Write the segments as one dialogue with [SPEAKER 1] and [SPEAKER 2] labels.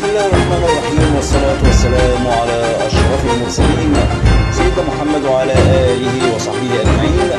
[SPEAKER 1] بسم الله الرحمن الرحيم والصلاة والسلام على أشرف المرسلين سيدنا محمد وعلى آله وصحبه أجمعين.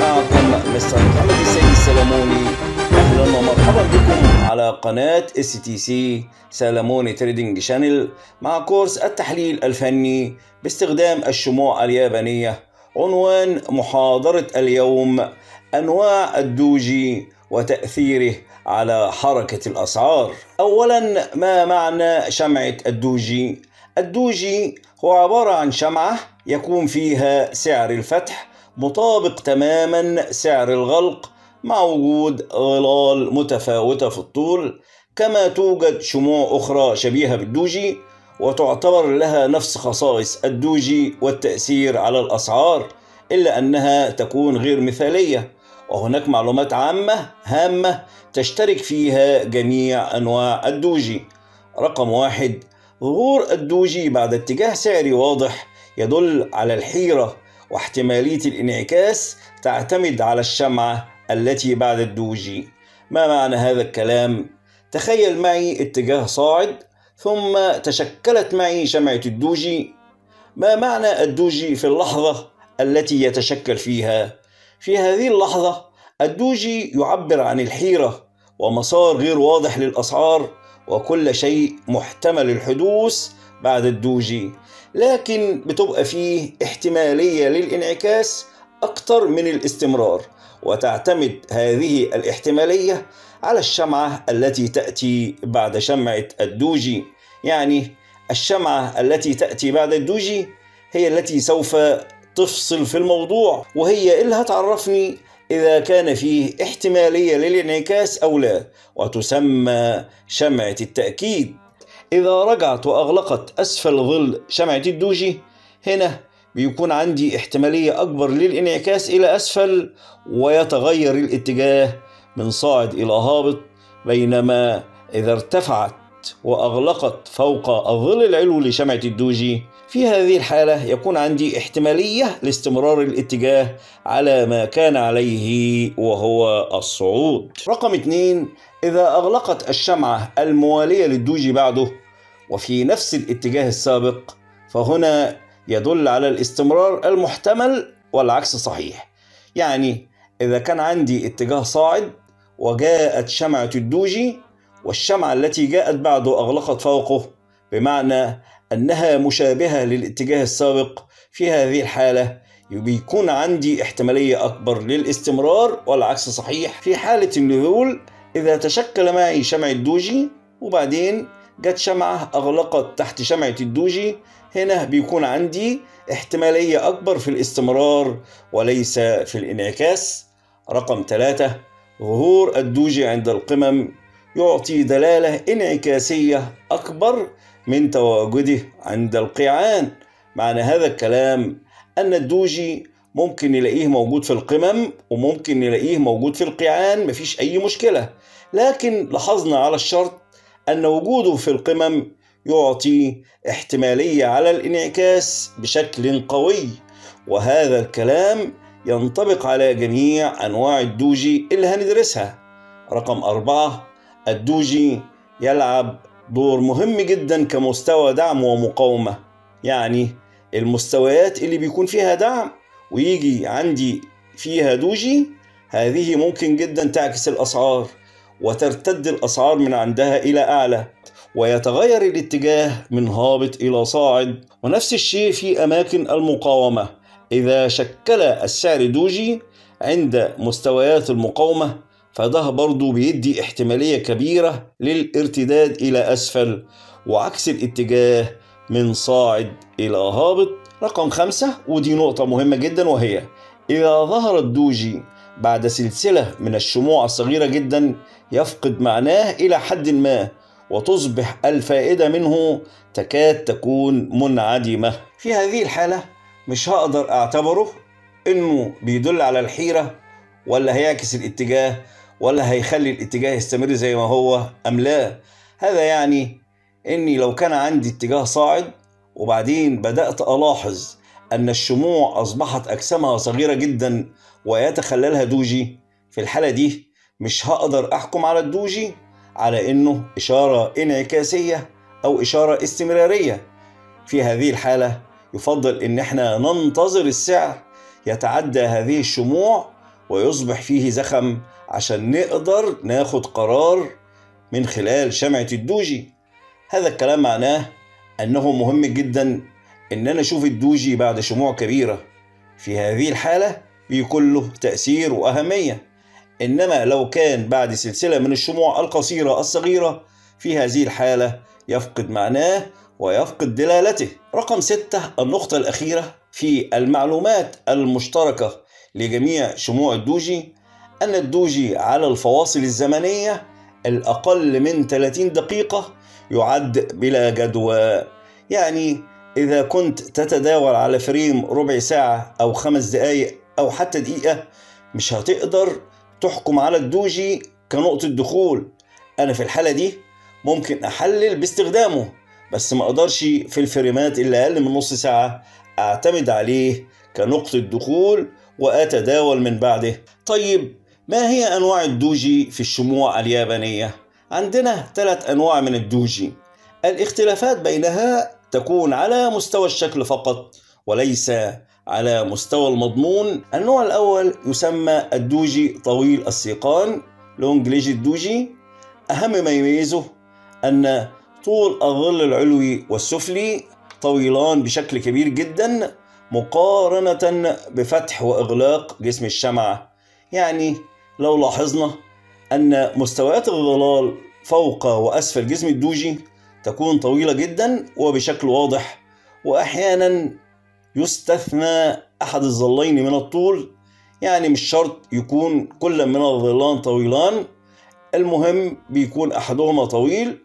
[SPEAKER 1] معكم مستر محمد السيد السلموني أهلا ومرحبا بكم على قناة STC سلموني Trading Channel مع كورس التحليل الفني باستخدام الشموع اليابانية. عنوان محاضرة اليوم أنواع ال doji وتأثيره على حركة الأسعار. أولاً ما معنى شمعة الدوجي؟ الدوجي هو عبارة عن شمعة يكون فيها سعر الفتح مطابق تماماً سعر الغلق مع وجود ظلال متفاوتة في الطول كما توجد شموع أخرى شبيهة بالدوجي وتعتبر لها نفس خصائص الدوجي والتأثير على الأسعار إلا أنها تكون غير مثالية وهناك معلومات عامة هامة تشترك فيها جميع أنواع الدوجي رقم واحد ظهور الدوجي بعد اتجاه سعري واضح يدل على الحيرة واحتمالية الانعكاس تعتمد على الشمعة التي بعد الدوجي ما معنى هذا الكلام؟ تخيل معي اتجاه صاعد ثم تشكلت معي شمعة الدوجي ما معنى الدوجي في اللحظة التي يتشكل فيها؟ في هذه اللحظة الدوجي يعبر عن الحيرة ومسار غير واضح للأسعار وكل شيء محتمل الحدوث بعد الدوجي لكن بتبقى فيه احتمالية للانعكاس أكثر من الاستمرار وتعتمد هذه الاحتمالية على الشمعة التي تأتي بعد شمعة الدوجي. يعني الشمعة التي تأتي بعد الدوجي هي التي سوف تفصل في الموضوع وهي اللي هتعرفني إذا كان فيه احتمالية للانعكاس أو لا؟ وتسمى شمعة التأكيد. إذا رجعت وأغلقت أسفل ظل شمعة الدوجي هنا بيكون عندي احتمالية أكبر للانعكاس إلى أسفل ويتغير الاتجاه من صاعد إلى هابط بينما إذا ارتفعت وأغلقت فوق الظل العلوي لشمعة الدوجي في هذه الحالة يكون عندي احتمالية لاستمرار الاتجاه على ما كان عليه وهو الصعود. رقم اثنين إذا أغلقت الشمعة الموالية للدوجي بعده وفي نفس الاتجاه السابق فهنا يدل على الاستمرار المحتمل والعكس صحيح. يعني إذا كان عندي اتجاه صاعد وجاءت شمعة الدوجي والشمعة التي جاءت بعده أغلقت فوقه بمعنى أنها مشابهة للاتجاه السابق في هذه الحالة. بيكون عندي احتمالية أكبر للاستمرار والعكس صحيح. في حالة النزول إذا تشكل معي شمع الدوجي وبعدين جت شمعة أغلقت تحت شمعة الدوجي هنا بيكون عندي احتمالية أكبر في الاستمرار وليس في الانعكاس. رقم ثلاثة ظهور الدوجي عند القمم يعطي دلالة انعكاسية أكبر من تواجده عند القيعان. معنى هذا الكلام أن الدوجي ممكن نلاقيه موجود في القمم وممكن نلاقيه موجود في القيعان مفيش أي مشكلة. لكن لاحظنا على الشرط أن وجوده في القمم يعطي احتمالية على الانعكاس بشكل قوي وهذا الكلام ينطبق على جميع أنواع الدوجي اللي هندرسها. رقم أربعة الدوجي يلعب دور مهم جدا كمستوى دعم ومقاومة. يعني المستويات اللي بيكون فيها دعم ويجي عندي فيها دوجي هذه ممكن جدا تعكس الأسعار وترتد الأسعار من عندها إلى أعلى ويتغير الاتجاه من هابط إلى صاعد. ونفس الشيء في أماكن المقاومة. إذا شكل السعر دوجي عند مستويات المقاومة فده برضو بيدي احتمالية كبيرة للارتداد إلى أسفل وعكس الاتجاه من صاعد إلى هابط. رقم خمسة ودي نقطة مهمة جدا وهي إذا ظهر الدوجي بعد سلسلة من الشموع الصغيرة جدا يفقد معناه إلى حد ما وتصبح الفائدة منه تكاد تكون منعدمة. في هذه الحالة مش هقدر أعتبره إنه بيدل على الحيرة ولا هيعكس الاتجاه ولا هيخلي الاتجاه يستمر زي ما هو أم لا. هذا يعني إني لو كان عندي اتجاه صاعد وبعدين بدأت ألاحظ أن الشموع أصبحت أجسامها صغيرة جدا ويتخللها دوجي. في الحالة دي مش هقدر أحكم على الدوجي على إنه إشارة انعكاسية أو إشارة استمرارية. في هذه الحالة يفضل إن إحنا ننتظر السعر يتعدى هذه الشموع ويصبح فيه زخم عشان نقدر ناخد قرار من خلال شمعة الدوجي. هذا الكلام معناه أنه مهم جدا إن أنا أشوف الدوجي بعد شموع كبيرة. في هذه الحالة بيكون له تأثير وأهمية. إنما لو كان بعد سلسلة من الشموع القصيرة الصغيرة في هذه الحالة يفقد معناه ويفقد دلالته. رقم ستة النقطة الأخيرة في المعلومات المشتركة لجميع شموع الدوجي. أن الدوجي على الفواصل الزمنية الأقل من 30 دقيقة يعد بلا جدوى. يعني إذا كنت تتداول على frame ربع ساعة أو خمس دقايق أو حتى دقيقة مش هتقدر تحكم على الدوجي كنقطة دخول. أنا في الحالة دي ممكن أحلل باستخدامه بس ما أقدرش في الفريمات اللي أقل من نص ساعة أعتمد عليه كنقطة دخول وأتداول من بعده. طيب ما هي أنواع الدوجي في الشموع اليابانية؟ عندنا ثلاث أنواع من الدوجي. الاختلافات بينها تكون على مستوى الشكل فقط وليس على مستوى المضمون. النوع الأول يسمى الدوجي طويل السيقان long legged doji أهم ما يميزه أن طول الظل العلوي والسفلي طويلان بشكل كبير جدا مقارنة بفتح وإغلاق جسم الشمعة. يعني لو لاحظنا أن مستويات الظلال فوق وأسفل جسم الدوجي تكون طويلة جدا وبشكل واضح وأحيانا يستثنى أحد الظلين من الطول يعني مش شرط يكون كل من الظلان طويلان المهم بيكون أحدهما طويل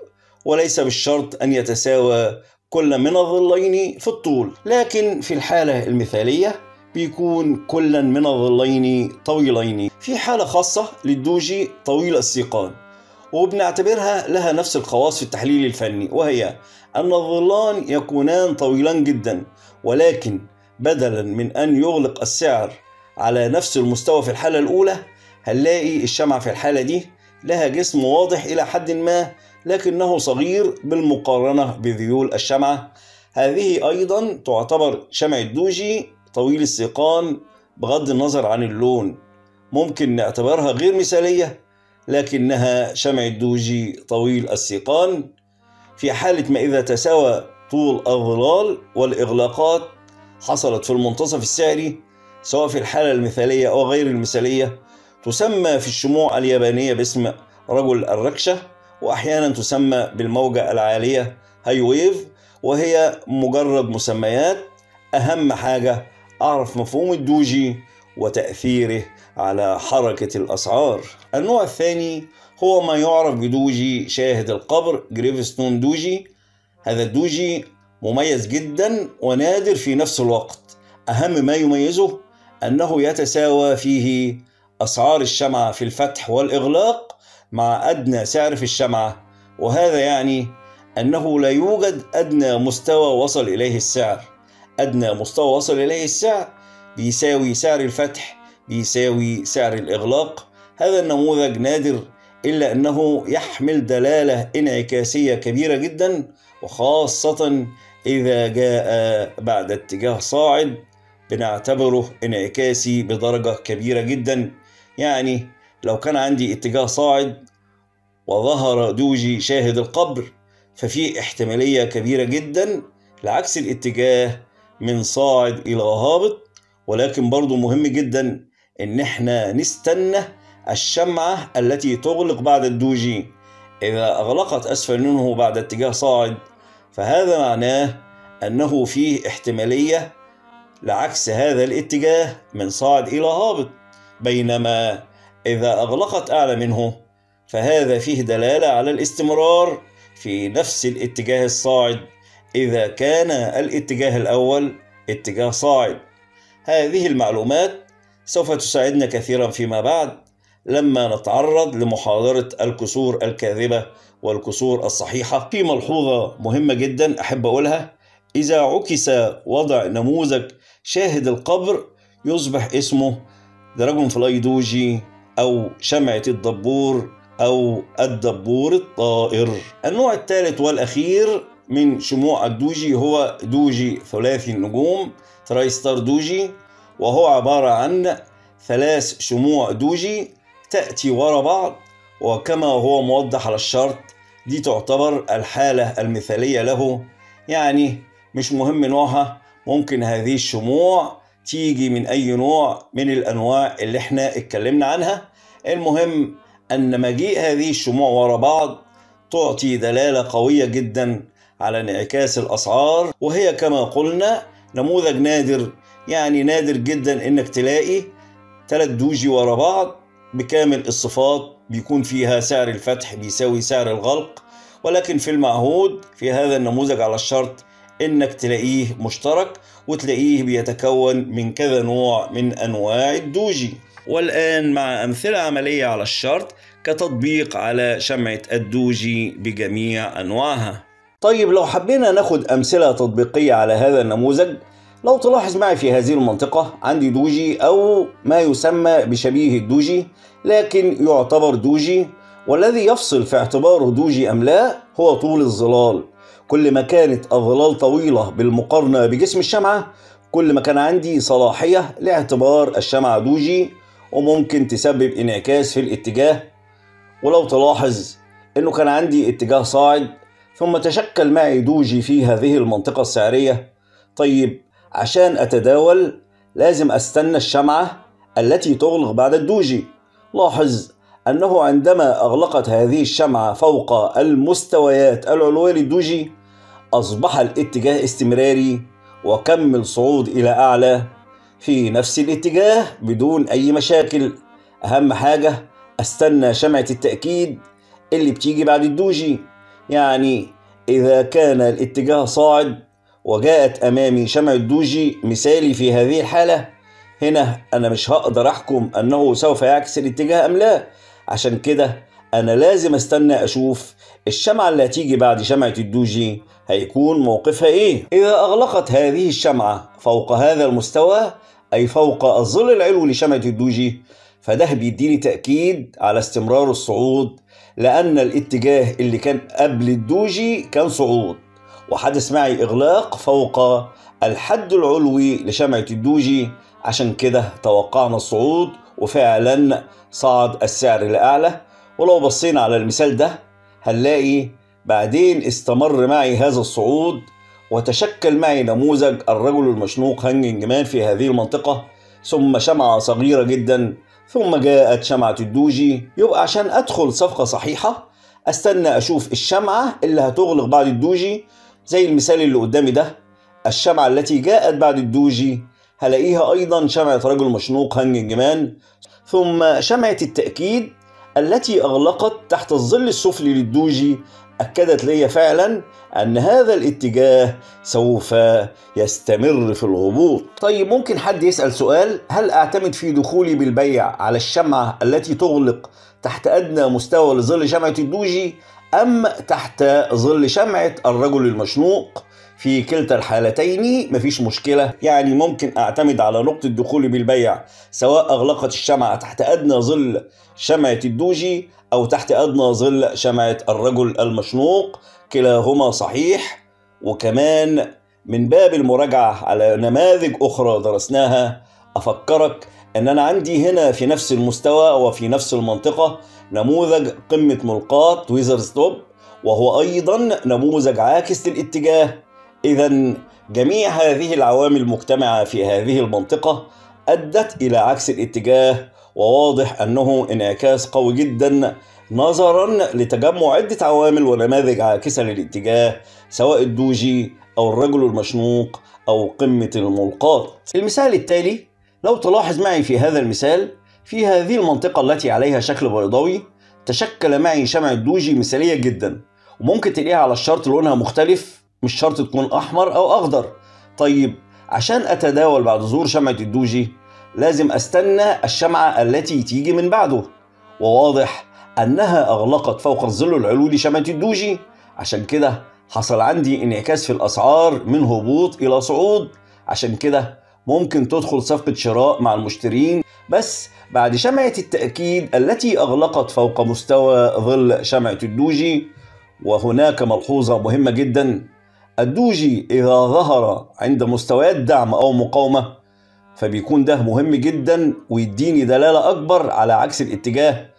[SPEAKER 1] وليس بالشرط أن يتساوى كل من الظلين في الطول. لكن في الحالة المثالية بيكون كلا من الظلين طويلين. في حالة خاصة للدوجي طويل السيقان وبنعتبرها لها نفس الخواص في التحليل الفني وهي أن الظلان يكونان طويلان جدا ولكن بدلا من أن يغلق السعر على نفس المستوى في الحالة الأولى هنلاقي الشمعة في الحالة دي لها جسم واضح إلى حد ما لكنه صغير بالمقارنة بذيول الشمعة هذه أيضا تعتبر شمعة دوجي طويل السيقان بغض النظر عن اللون. ممكن نعتبرها غير مثالية لكنها شمعة دوجي طويل السيقان. في حالة ما إذا تساوى طول الظلال والإغلاقات حصلت في المنتصف السعري سواء في الحالة المثالية أو غير المثالية تسمى في الشموع اليابانية باسم رجل الركشة وأحيانا تسمى بالموجة العالية high wave وهي مجرد مسميات. أهم حاجة أعرف مفهوم الدوجي وتأثيره على حركة الأسعار. النوع الثاني هو ما يعرف بدوجي شاهد القبر gravestone doji. هذا الدوجي مميز جدا ونادر في نفس الوقت. أهم ما يميزه أنه يتساوى فيه أسعار الشمعة في الفتح والإغلاق مع أدنى سعر في الشمعة وهذا يعني أنه لا يوجد أدنى مستوى وصل إليه السعر. أدنى مستوى وصل إليه السعر بيساوي سعر الفتح بيساوي سعر الإغلاق. هذا النموذج نادر إلا أنه يحمل دلالة انعكاسية كبيرة جدا وخاصة إذا جاء بعد اتجاه صاعد. بنعتبره انعكاسي بدرجة كبيرة جدا. يعني لو كان عندي اتجاه صاعد وظهر دوجي شاهد القبر ففي احتمالية كبيرة جدا. لعكس الاتجاه من صاعد إلى هابط ولكن برضو مهم جدا إن إحنا نستنى الشمعة التي تغلق بعد الدوجي. إذا أغلقت أسفل منه بعد اتجاه صاعد فهذا معناه أنه فيه احتمالية لعكس هذا الاتجاه من صاعد إلى هابط بينما إذا أغلقت أعلى منه فهذا فيه دلالة على الاستمرار في نفس الاتجاه الصاعد. إذا كان الاتجاه الأول اتجاه صاعد. هذه المعلومات سوف تساعدنا كثيرا فيما بعد لما نتعرض لمحاضرة الكسور الكاذبة والكسور الصحيحة. في ملحوظة مهمة جدا أحب أقولها. إذا عكس وضع نموذج شاهد القبر يصبح اسمه dragonfly doji أو شمعة الدبور أو الدبور الطائر. النوع الثالث والأخير من شموع الدوجي هو دوجي ثلاثي النجوم tri-star doji وهو عبارة عن ثلاث شموع دوجي تأتي وراء بعض وكما هو موضح على الشرط دي تعتبر الحالة المثالية له. يعني مش مهم نوعها ممكن هذه الشموع تيجي من أي نوع من الأنواع اللي إحنا اتكلمنا عنها. المهم أن مجيء هذه الشموع ورا بعض تعطي دلالة قوية جدا على انعكاس الأسعار. وهي كما قلنا نموذج نادر يعني نادر جدا إنك تلاقي ثلاث دوجي ورا بعض بكامل الصفات بيكون فيها سعر الفتح بيساوي سعر الغلق. ولكن في المعهود في هذا النموذج على الشرط إنك تلاقيه مشترك وتلاقيه بيتكون من كذا نوع من أنواع الدوجي. والآن مع أمثلة عملية على الشرط كتطبيق على شمعة الدوجي بجميع أنواعها. طيب لو حبينا ناخد أمثلة تطبيقية على هذا النموذج لو تلاحظ معي في هذه المنطقة عندي دوجي أو ما يسمى بشبيه الدوجي لكن يعتبر دوجي والذي يفصل في اعتباره دوجي أم لا هو طول الظلال. كل ما كانت الظلال طويلة بالمقارنة بجسم الشمعة كل ما كان عندي صلاحية لاعتبار الشمعة دوجي وممكن تسبب انعكاس في الاتجاه. ولو تلاحظ إنه كان عندي اتجاه صاعد ثم تشكل معي دوجي في هذه المنطقة السعرية. طيب عشان أتداول لازم أستنى الشمعة التي تغلق بعد الدوجي. لاحظ أنه عندما أغلقت هذه الشمعة فوق المستويات العلوية للدوجي أصبح الاتجاه استمراري وكمل صعود إلى أعلى. في نفس الاتجاه بدون أي مشاكل. أهم حاجة أستنى شمعة التأكيد اللي بتيجي بعد الدوجي. يعني إذا كان الاتجاه صاعد وجاءت أمامي شمع الدوجي مثالي في هذه الحالة هنا أنا مش هقدر أحكم أنه سوف يعكس الاتجاه أم لا. عشان كده أنا لازم أستنى أشوف الشمعة اللي هتيجي بعد شمعة الدوجي هيكون موقفها إيه. إذا أغلقت هذه الشمعة فوق هذا المستوى أي فوق الظل العلوي لشمعة الدوجي فده بيديني تأكيد على استمرار الصعود لأن الاتجاه اللي كان قبل الدوجي كان صعود. وحدث معي إغلاق فوق الحد العلوي لشمعة الدوجي. عشان كده توقعنا الصعود وفعلا صعد السعر لأعلى ولو بصينا على المثال ده هنلاقي بعدين استمر معي هذا الصعود وتشكل معي نموذج الرجل المشنوق hanging man في هذه المنطقة. ثم شمعة صغيرة جدا ثم جاءت شمعة الدوجي. يبقى عشان أدخل صفقة صحيحة أستنى أشوف الشمعة اللي هتغلق بعد الدوجي. زي المثال اللي قدامي ده الشمعة التي جاءت بعد الدوجي هلاقيها أيضا شمعة رجل مشنوق hanging man ثم شمعة التأكيد التي أغلقت تحت الظل السفلي للدوجي أكدت لي فعلا أن هذا الاتجاه سوف يستمر في الهبوط طيب ممكن حد يسأل سؤال؟ هل أعتمد في دخولي بالبيع على الشمعة التي تغلق تحت أدنى مستوى لظل شمعة الدوجي أم تحت ظل شمعة الرجل المشنوق؟ في كلتا الحالتين مفيش مشكلة. يعني ممكن أعتمد على نقطة دخولي بالبيع سواء أغلقت الشمعة تحت أدنى ظل شمعة الدوجي أو تحت أدنى ظل شمعة الرجل المشنوق. كلاهما صحيح. وكمان من باب المراجعة على نماذج أخرى درسناها أفكرك أن أنا عندي هنا في نفس المستوى وفي نفس المنطقة نموذج قمة ملقاط tweezers top وهو أيضا نموذج عاكس للاتجاه. إذا جميع هذه العوامل المجتمعة في هذه المنطقة أدت إلى عكس الاتجاه وواضح أنه انعكاس قوي جدا نظرا لتجمع عدة عوامل ونماذج عاكسة للاتجاه سواء الدوجي أو الرجل المشنوق أو قمة الملقاط المثال التالي لو تلاحظ معي في هذا المثال في هذه المنطقة التي عليها شكل بيضاوي تشكل معي شمع الدوجي مثالية جدا وممكن تلاقيها على الشرط لونها مختلف مش شرط تكون أحمر أو أخضر. طيب عشان أتداول بعد ظهور شمعة الدوجي لازم أستنى الشمعة التي تيجي من بعده. وواضح أنها أغلقت فوق الظل العلوي لشمعة الدوجي. عشان كده حصل عندي انعكاس في الأسعار من هبوط إلى صعود. عشان كده ممكن تدخل صفقة شراء مع المشترين. بس بعد شمعة التأكيد التي أغلقت فوق مستوى ظل شمعة الدوجي وهناك ملحوظة مهمة جدا. الدوجي إذا ظهر عند مستويات دعم أو مقاومة فبيكون ده مهم جدا ويديني دلالة أكبر على عكس الاتجاه.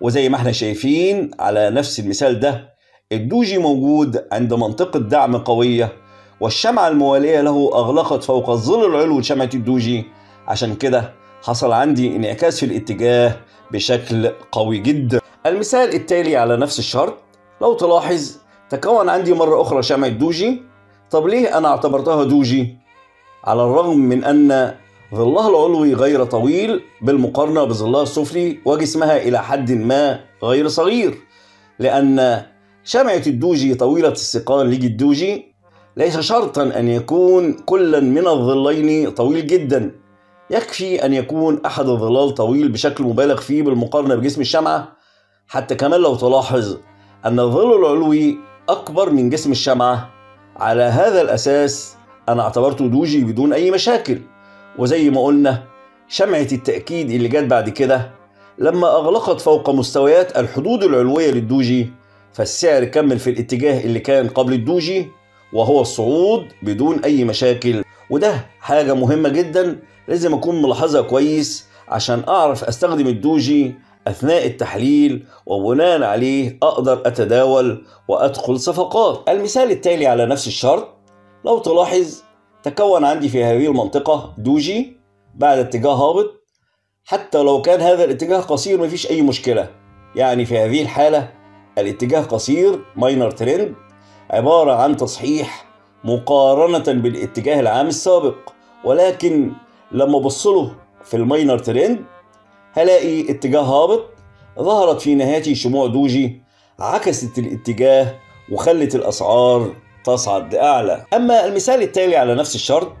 [SPEAKER 1] وزي ما إحنا شايفين على نفس المثال ده الدوجي موجود عند منطقة دعم قوية والشمعة الموالية له أغلقت فوق الظل العلوي لشمعة الدوجي. عشان كده حصل عندي انعكاس في الاتجاه بشكل قوي جدا. المثال التالي على نفس الشرط لو تلاحظ تكون عندي مرة أخرى شمعة دوجي طب ليه أنا اعتبرتها دوجي على الرغم من أن ظلها العلوي غير طويل بالمقارنة بظلها السفلي وجسمها إلى حد ما غير صغير. لأن شمعة الدوجي طويلة السيقان legged doji ليس شرطا أن يكون كلا من الظلين طويل جدا. يكفي أن يكون أحد الظلال طويل بشكل مبالغ فيه بالمقارنة بجسم الشمعة. حتى كمان لو تلاحظ أن الظل العلوي أكبر من جسم الشمعة. على هذا الأساس أنا اعتبرته دوجي بدون أي مشاكل. وزي ما قلنا شمعة التأكيد اللي جت بعد كده لما أغلقت فوق مستويات الحدود العلوية للدوجي فالسعر كمل في الاتجاه اللي كان قبل الدوجي وهو الصعود بدون أي مشاكل. وده حاجة مهمة جدا لازم أكون ملاحظها كويس عشان أعرف أستخدم الدوجي أثناء التحليل وبناء عليه أقدر أتداول وأدخل صفقات. المثال التالي على نفس الشرط لو تلاحظ تكون عندي في هذه المنطقة دوجي بعد اتجاه هابط. حتى لو كان هذا الاتجاه قصير مفيش أي مشكلة. يعني في هذه الحالة الاتجاه قصير minor trend عبارة عن تصحيح مقارنة بالاتجاه العام السابق. ولكن لما بصله في ال minor trend هلاقي اتجاه هابط ظهرت في نهايته شموع دوجي عكست الاتجاه وخلت الأسعار تصعد لأعلى. أما المثال التالي على نفس الشرط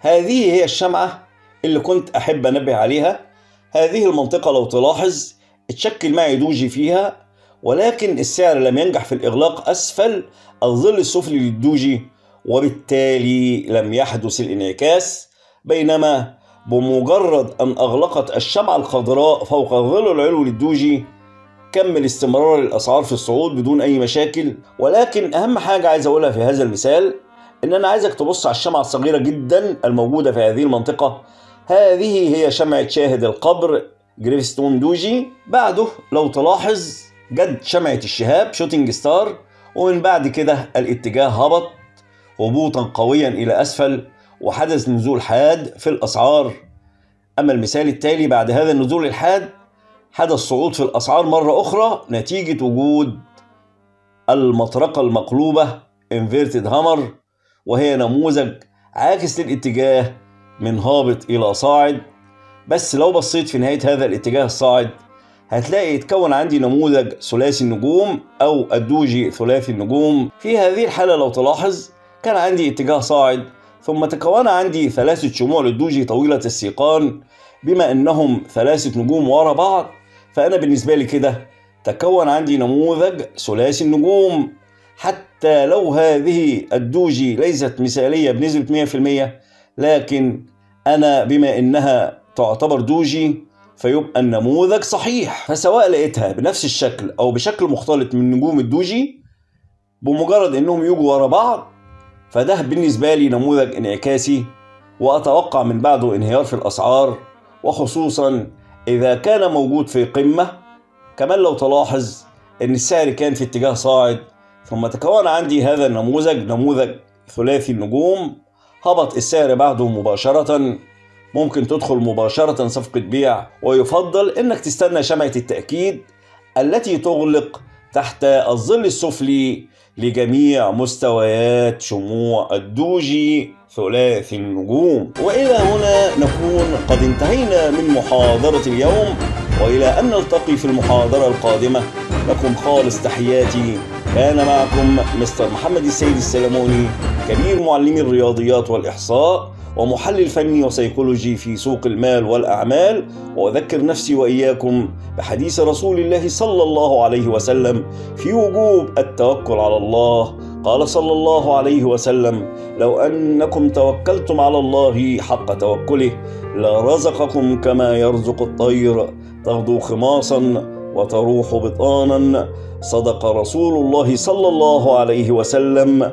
[SPEAKER 1] هذه هي الشمعة اللي كنت أحب أنبه عليها. هذه المنطقة لو تلاحظ اتشكل معي دوجي فيها ولكن السعر لم ينجح في الإغلاق أسفل الظل السفلي للدوجي وبالتالي لم يحدث الانعكاس بينما بمجرد أن أغلقت الشمعة الخضراء فوق الظل العلوي للدوجي كمل استمرار الأسعار في الصعود بدون أي مشاكل. ولكن أهم حاجة عايز أقولها في هذا المثال إن أنا عايزك تبص على الشمعة الصغيرة جدا الموجودة في هذه المنطقة. هذه هي شمعة شاهد القبر gravestone doji. بعده لو تلاحظ جت شمعة الشهاب shooting star ومن بعد كده الاتجاه هبط هبوطا قويا إلى أسفل. وحدث نزول حاد في الأسعار. أما المثال التالي بعد هذا النزول الحاد حدث صعود في الأسعار مرة أخرى نتيجة وجود المطرقة المقلوبة inverted hammer وهي نموذج عاكس للاتجاه من هابط إلى صاعد. بس لو بصيت في نهاية هذا الاتجاه الصاعد هتلاقي يتكون عندي نموذج ثلاثي النجوم أو الدوجي ثلاثي النجوم. في هذه الحالة لو تلاحظ كان عندي اتجاه صاعد ثم تكون عندي ثلاثة شموع للدوجي طويلة السيقان بما أنهم ثلاثة نجوم ورا بعض فأنا بالنسبة لي كده تكون عندي نموذج ثلاثي النجوم. حتى لو هذه ال doji ليست مثالية بنسبة 100% لكن أنا بما إنها تعتبر doji فيبقى النموذج صحيح. فسواء لقيتها بنفس الشكل أو بشكل مختلط من نجوم ال doji بمجرد إنهم يجوا ورا بعض فده بالنسبة لي نموذج انعكاسي وأتوقع من بعده انهيار في الأسعار وخصوصا إذا كان موجود في قمة. كمان لو تلاحظ إن السعر كان في اتجاه صاعد ثم تكون عندي هذا النموذج نموذج ثلاثي النجوم هبط السعر بعده مباشرة. ممكن تدخل مباشرة صفقة بيع ويفضل إنك تستنى شمعة التأكيد التي تغلق تحت الظل السفلي لجميع مستويات شموع الدوجي ثلاثي النجوم وإلى هنا نكون قد انتهينا من محاضرة اليوم وإلى أن نلتقي في المحاضرة القادمة. لكم خالص تحياتي. كان معكم مستر محمد السيد السلموني كبير معلمي الرياضيات والإحصاء. ومحلل فني وسيكولوجي في سوق المال والأعمال وأذكر نفسي وإياكم بحديث رسول الله صلى الله عليه وسلم في وجوب التوكل على الله. قال صلى الله عليه وسلم لو أنكم توكلتم على الله حق توكله لرزقكم كما يرزق الطير. تغدو خماصا وتروح بطانا. صدق رسول الله صلى الله عليه وسلم.